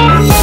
Bye.